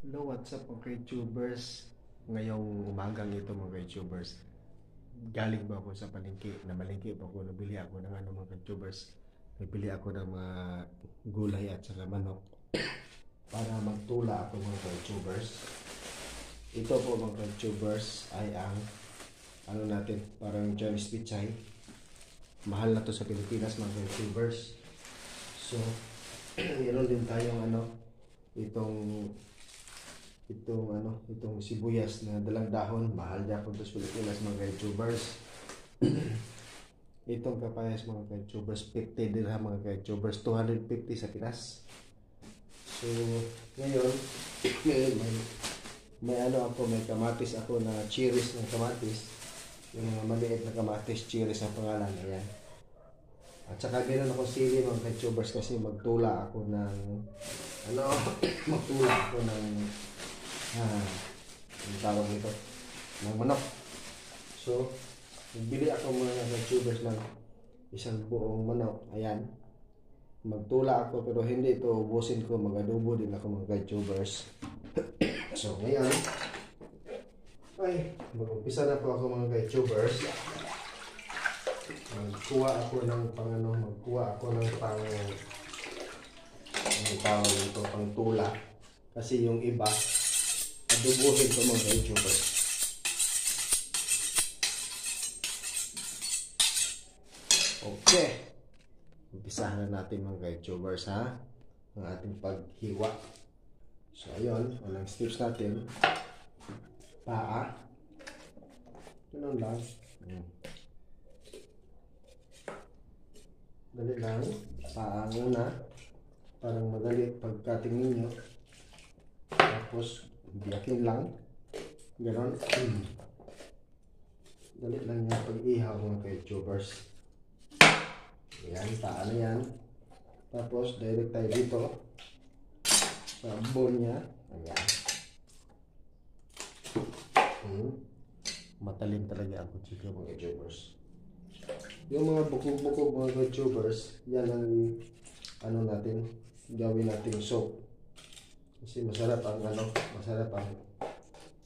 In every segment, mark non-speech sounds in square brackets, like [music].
Hello, what's up mga tubers Ngayong umagang ito mga tubers Galing ba ako sa palengke? Namalengke ba ako? Nabili ako ng ano mga tubers Nabili ako ng mga gulay at saka manok [coughs] Para magtula ako mga tubers Ito po mga tubers ay ang Ano natin, parang Chinese pichay Mahal na to sa Pilipinas mga tubers So, [clears throat] meron din tayong ano itong itong ano, itong sibuyas na dalang dahon, mahal niya kung sa Pilipinas mga ka-tubers. [clears throat] itong kapayas mga ka-tubers, 50 dirham mga ka-tubers, 250 sa Pinas. So, ngayon, [clears throat] may, may, may ano ako, may kamatis ako na cherries ng kamatis. Yung maliit na kamatis, cherries ang pangalan. Ayan. At saka meron ako sili mga ka-tubers kasi magtula ako ng ano, [clears throat] magtula ako ng ah, ang tawag nito, ng manok. So, nagbili ako mga ng tubers ng isang buong manok. Ayan. Magtula ako pero hindi ito ubusin ko. Mag-adobo din ako mga tubers. [coughs] so, ngayon, ay, mag-umpisa na po ako mga tubers. Magkuha ako ng pang ano, magkuha ako ng pang ang tawag nito, pang tula. Kasi yung iba, adubuhin ko mga YouTubers. Okay. Umpisahan na natin mga YouTubers ha. Ang ating paghiwa. So ayun, walang steps natin. Paa. Ganun lang. Hmm. Dali lang. Paa ang una. Parang madali pagkating ninyo. Tapos, biyakin lang. Ganon. [clears throat] Dali lang yung pag-ihaw mga ka-tubers. Ayan, paa na yan. Tapos, direct tayo dito. Sa bone niya. Ayan. Hmm. Matalim talaga ang kuchilyo mga ka-tubers. Yung mga bukog-bukog mga ka-tubers, yan ang ano natin, gawin natin soap. Kasi masarap ang ano, masarap ang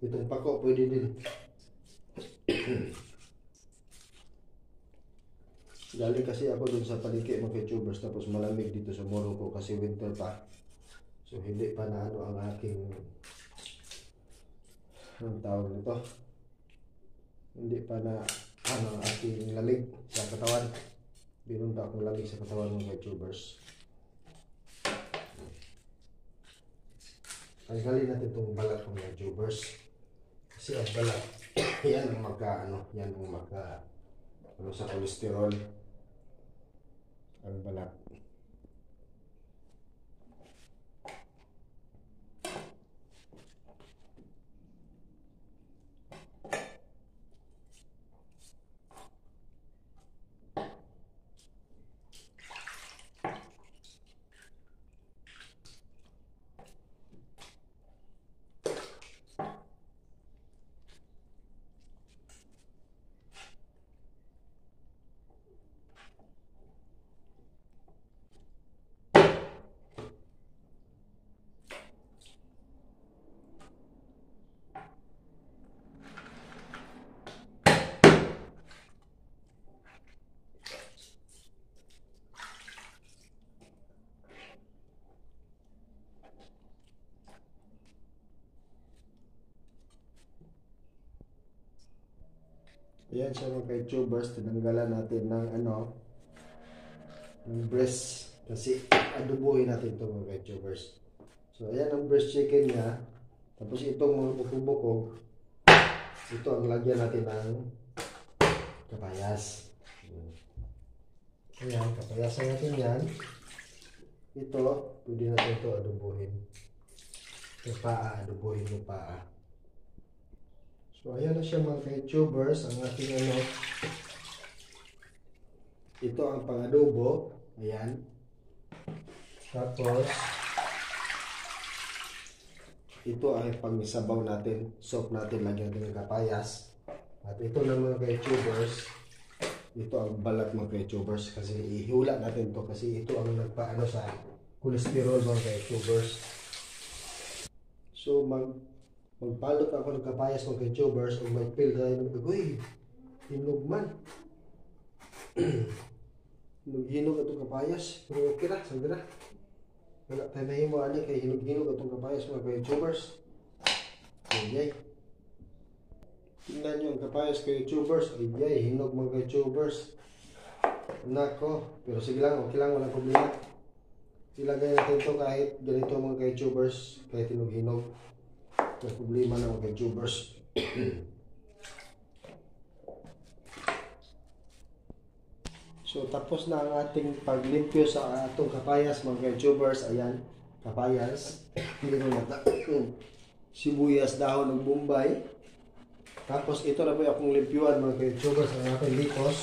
itong pako pwede din. [clears throat] Galing kasi ako dun sa palengke mga tubers tapos malamig dito sa Morocco kasi winter pa. So hindi pa na ano ang aking ang tawag nito. Hindi pa na ano ang aking lamig sa katawan. Binon pa akong lamig sa katawan mga tubers. Tanggalin natin itong balat ng mga tubers. Kasi ang balat, [coughs] yan ang magka, ano, yan ang magka, ano sa kolesterol. Ang balat. Ayan siya mga ka-tubers, tinanggalan natin ng ano, ng breast. Kasi adubuhin natin ito mga ka-tubers. So ayan ang breast chicken niya. Tapos itong mga bukog-bukog, ito ang lagyan natin ng kapayas. Ayan, kapayasan natin yan. Ito, pwede natin ito adubuhin. Yung paa, adubuhin yung paa. So, ayan na siya mga ka-tubers, ang ating ano. Ito ang pang-adobo. Ayan. Tapos, ito ay pang-sabaw natin. Soup natin, lagyan natin ng kapayas. At ito na mga ka-tubers. Ito ang balat mga ka-tubers. Kasi ihula natin to kasi ito ang nagpaano sa cholesterol mga ka-tubers. So mag magbalot ako ng kapayas mga ka-tubers ug mag-peel tayo ng uy hinog man. [clears throat] Hinog-hinog atong kapayas. Pero okay ra, sabi na. Wala tayo nahimo ani kay hinog-hinog atong kapayas mga ka-tubers. Ayay. Tingnan nyo ang kapayas kay tubers. Ayay, hinog mga tubers. Nako, pero sige lang, okay lang, walang problema. Ilagay natin ito kahit ganito mga kay tubers, kahit hinog-hinog. Walang problema na mga kay tubers. so, tapos na ang ating paglimpyo sa atong kapayas mga kay tubers. Ayan, kapayas. Meron na sibuyas, dahon ng bombay. Tapos ito na po yung akong limpyuan mga ka-youtubers ang aking litos.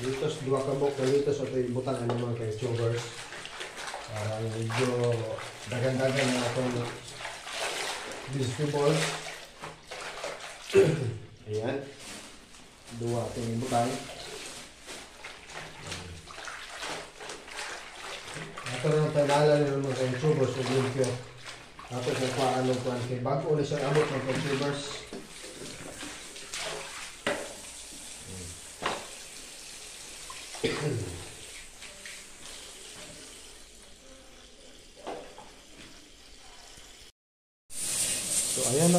Litos, dua kabok litos ito yung butang ano mga ka-youtubers. Para medyo dagan-dagan na akong vegetables. [clears throat] Ayan. Dua ito yung butang. Ito na ang pangalan ng mga ka-youtubers o limpyo. Tapos kung paano ko ang kay bago ulit siya abot ng consumers. so ayan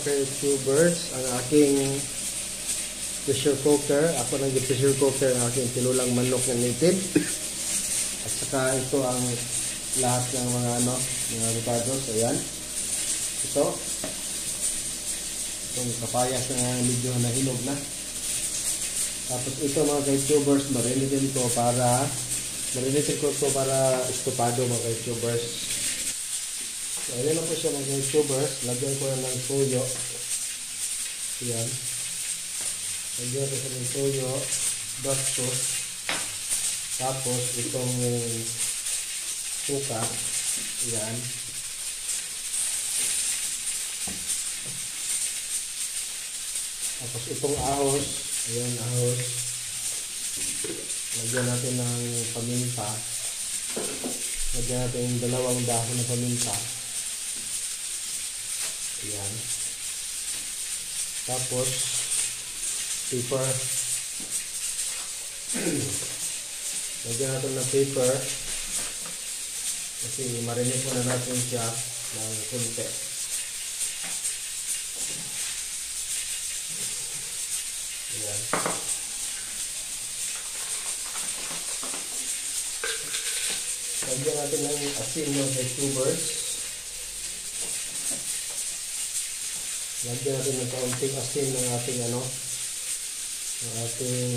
mga ka-tubers ang aking pressure cooker. Ako nang pressure cooker ang aking tinulang manok na native. At saka ito ang lahat ng mga ano, mga avocados. Ayan. Ito. Itong kapayas na medyo nahinog na. Tapos ito mga ka-tubers, marinitin ko para marinitin ko ito para estopado mga ka-tubers. So, ayan na po siya mga ka-tubers. Lagyan ko na ng toyo. Ayan. Lagyan ko siya ng toyo. Sauce. Tapos itong suka. Ayan. Tapos itong ahos. Ayan, ahos. Lagyan natin ng paminta. Lagyan natin dalawang dahon ng paminta. Ayan. Tapos, paper. [clears throat] Lagyan natin ng paper. Kasi marinig muna natin siya ng kunti. Ayan. Lagyan natin ng asin ng vegetables. Lagyan natin ng kaunting asin ng ating ano, ng ating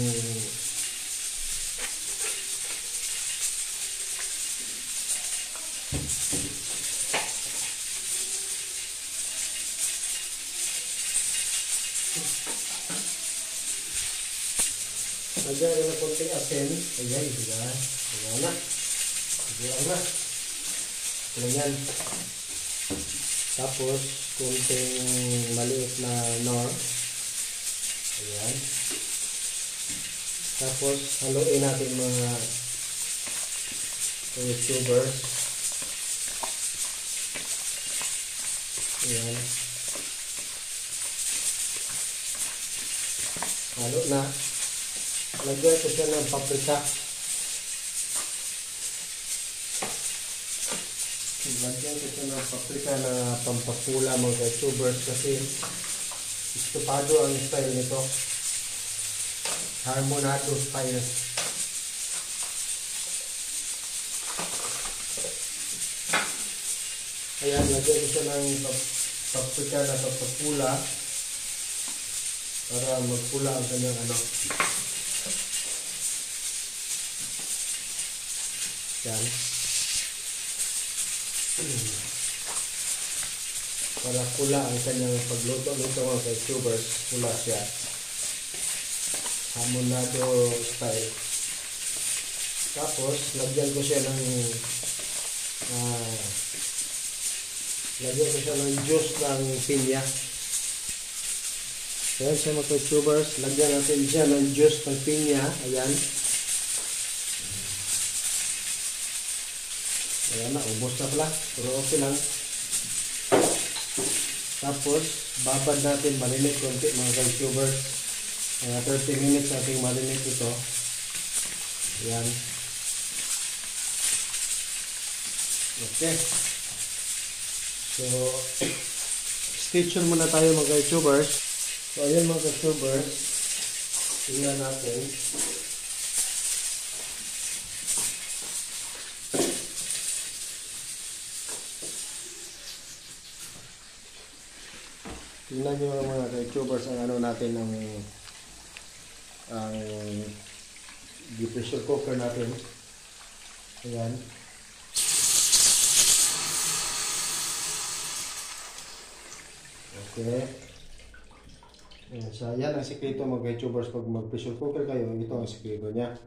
Lagyan natin ng konting asin. Ayan, diba? Ayan na. Ayan na. Ayan yan. Tapos, konting maliit na nor. Ayan. Tapos, haluin natin mga YouTubers. Ayan. Halo na. Lagyan ko siya ng paprika. Lagyan ko siya ng paprika na pampapula mga tubers kasi estupado ang style nito. Harmonado style. Ayan, lagyan ko siya ng pap- paprika na pampapula para magpula ang kanyang ano. Yan. Pula ang kanyang pagluto nito mga ka-tubers, pula siya. Hamonado style. Tapos, lagyan ko siya ng ah, lagyan ko siya ng juice ng pinya. Ayan siya mga ka-tubers. Lagyan natin siya ng juice ng pinya. Ayan. Ayan. na, ubos na pala. Pero okay lang. Tapos, babad natin marinate konti mga ka-tubers. Mga 30 minutes nating marinate ito. Ayan. Okay. So, [clears throat] tuned muna tayo mga ka-tubers. So, ayan mga ka-tubers. Tingnan natin. Tingnan nyo mga ka-tubers ang ano natin ang ang di pressure cooker natin. Ayan. Okay. Ayan, so yan ang sikreto mga ka-tubers pag mag pressure cooker kayo, ito ang sikreto niya.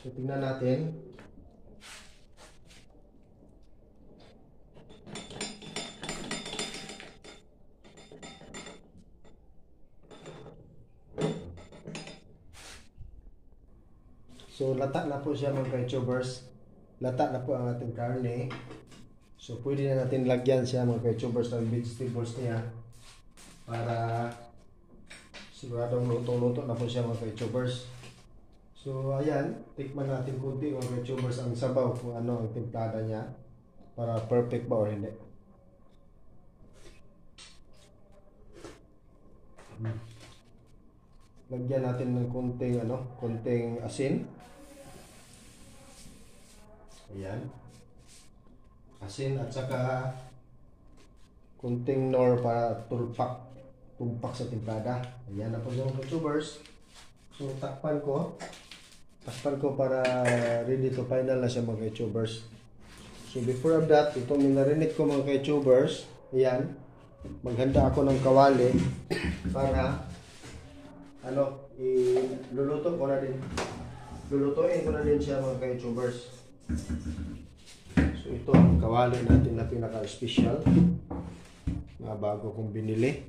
So tingnan natin. So, lata na po siya mga ka-tubers. Lata na po ang ating karne. So, pwede na natin lagyan siya mga ka-tubers ng vegetables niya para siguradong luto-luto na po siya mga ka-tubers. So, ayan. Tikman natin kunti mga ka-tubers ang sabaw kung ano ang timplada niya para perfect ba or hindi. Hmm. Lagyan natin ng kunting ano, kunting asin. Ayan. Asin at saka kunting nor para tulpak tumpak sa timplada. Ayan na po yung tubers. So takpan ko. Takpan ko para ready to final na siya mga tubers. So before of that, itong minarinate ko mga tubers. Ayan. Maghanda ako ng kawali para ano, iluluto ko na din. Lulutuin ko na din siya mga tubers. So ito ang kawali natin na pinaka-special na bago kong binili.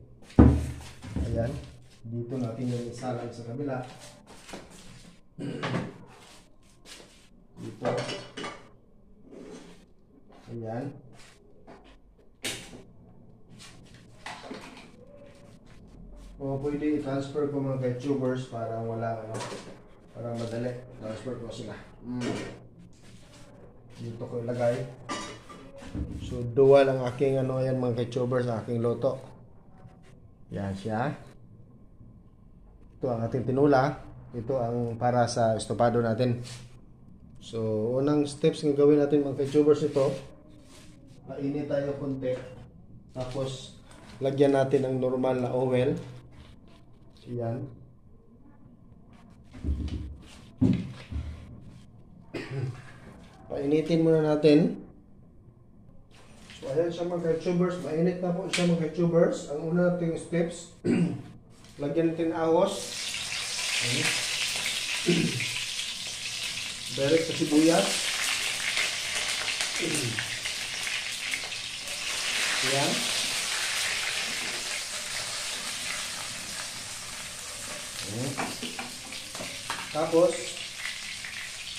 Ayan. Dito natin yung isalang sa kabila. Dito. Ayan. O pwede i-transfer ko mga ka-tubers para wala ano, para madali. Transfer ko sila. Mm dito ko ilagay. So dual ang aking ano yan mga ketchuber sa aking loto. Yan siya. Ito ang ating tinula. Ito ang para sa estopado natin. So unang steps ng gawin natin mga ketchubers ito. Mainit tayo konti. Tapos lagyan natin ng normal na oil yan Painitin muna natin. So, ayan siya mga tubers. Mainit na po siya mga tubers. Ang una nating steps, [clears throat] lagyan natin awos. Ayan. [clears throat] Direct sa sibuyas. [clears throat] Ayan. Ayan. Tapos,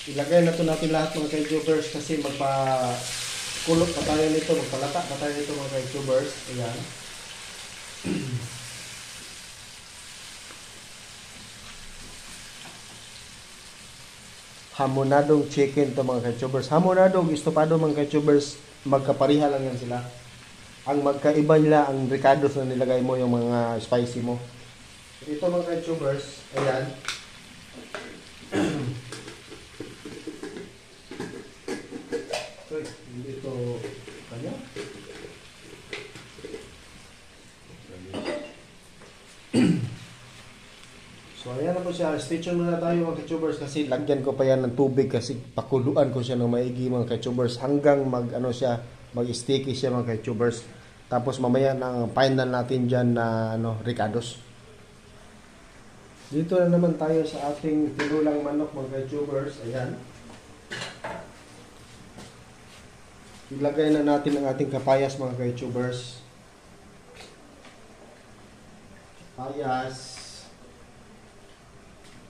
ilagay na to natin lahat mga ka-tubers kasi magpa kulot pa tayo nito, magpalata pa tayo nito mga ka-tubers. Ayan. [clears throat] Hamonadong chicken to mga ka-tubers. Hamonadong estopado mga ka-tubers, magkapariha lang yan sila. Ang magkaiba nila, ang ricados na nilagay mo yung mga spicy mo. Ito mga ka-tubers, ayan. [clears throat] Uy, hindi ito kanya. So ayan na po siya. Stay tuned muna tayo mga ka-tubers kasi lagyan ko pa yan ng tubig kasi pakuluan ko siya ng maigi mga ka-tubers hanggang mag ano siya, mag-sticky siya mga ka-tubers. Tapos mamaya nang final natin dyan na ano, ricados. Dito na naman tayo sa ating tinulang manok mga ka-tubers. Ayan. Ilagay na natin ang ating kapayas mga ka-tubers. Kapayas.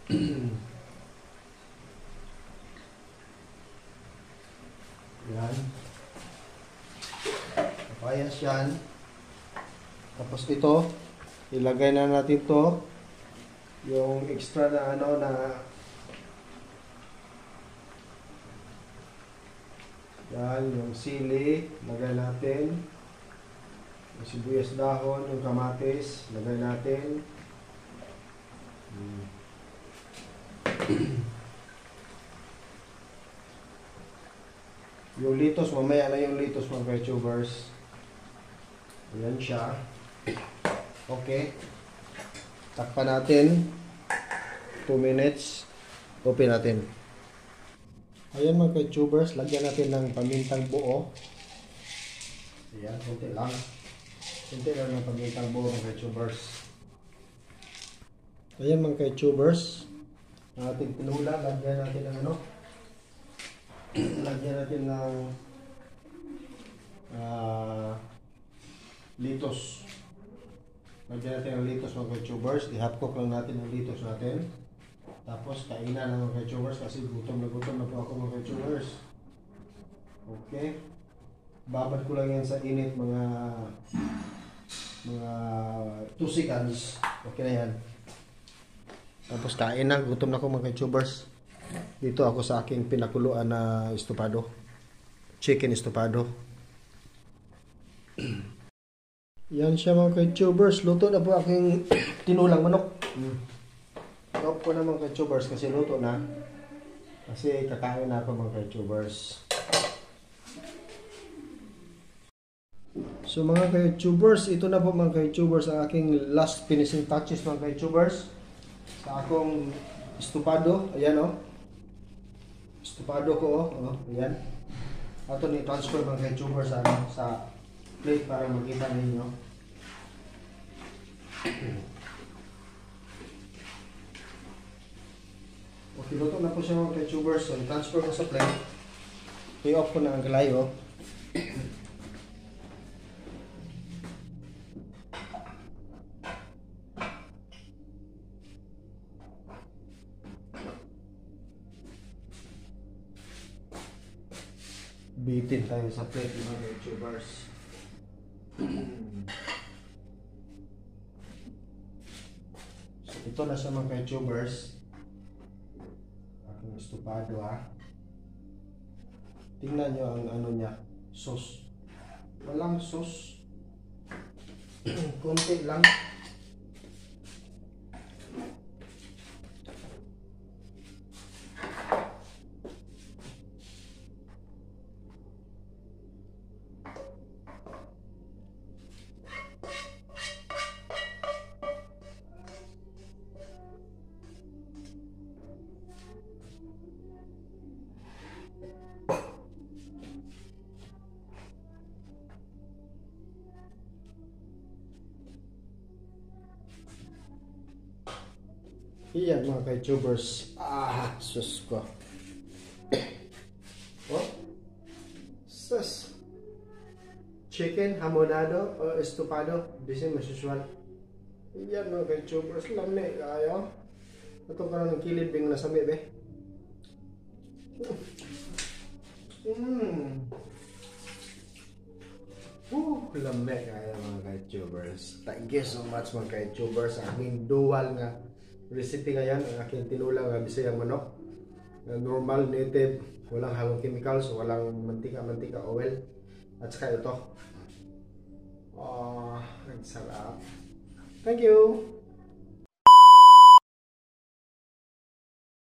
[clears throat] Yan. Bias yan. Tapos ito, ilagay na natin to yung extra na ano na yan, yung sili, lagay natin. Yung sibuyas dahon, yung kamatis, lagay natin. Hmm. [clears throat] yung litos, mamaya na yung litos mga tubers. Ayan siya. Okay. Takpan natin. 2 minutes. Open natin. Ayan mga tubers, lagyan natin ng pamintang buo. Ayan, kunti lang. Kunti lang ng pamintang buo mga tubers. Ayan mga tubers. Ang ating pinula, lagyan natin ng ano? lagyan natin ng ah litos. Lagyan natin ng litos mga tubers. I-hot cook lang natin ang litos natin. Tapos kainan ng mga tubers kasi gutom na gutom na po ako mga tubers. Okay. Babad ko lang yan sa init mga mga 2 seconds. Okay na yan. Tapos kain na, gutom na ko mga tubers. Dito ako sa aking pinakuluan na estopado. Chicken estopado. [clears throat] Yan siya mga tubers. Luto na po aking [clears throat] tinulang manok. Mm. Off ko na mga tubers kasi luto na. Kasi kakain na ako mga tubers. So mga tubers, ito na po mga tubers ang aking last finishing touches mga tubers sa akong estupado. Ayan. Oh. Estupado ko. Oh. oh. Ayan. Ato ni transfer mga tubers sa, ano, sa plate para makita ninyo. Okay, luto na po siya mga tubers. So, transfer ko sa plate. I-off ko na ang galayo. Bitin tayo sa plate mga YouTubers. so, ito na sa mga YouTubers. Aking estupado ha. Tingnan nyo ang ano niya, sauce. Walang sauce. [clears throat] Kunti lang. Iyan mga ka-tubers. Ah, sus ko. [coughs] oh? Sus. Chicken, hamonado, o estupado. Bisin masusual. Iyan mga ka-tubers. Lami kayo. Ito ka ng kilid bing nasami be. [coughs] Mmm. Woo, lami kaya mga ka-tubers. Thank you so much mga ka-tubers. Aming dual nga recipe ngayon ang aking tinulang bisayang manok. Normal native walang halong chemicals walang mantika mantika oil. At saka ito. Uh, ang sarap. Thank you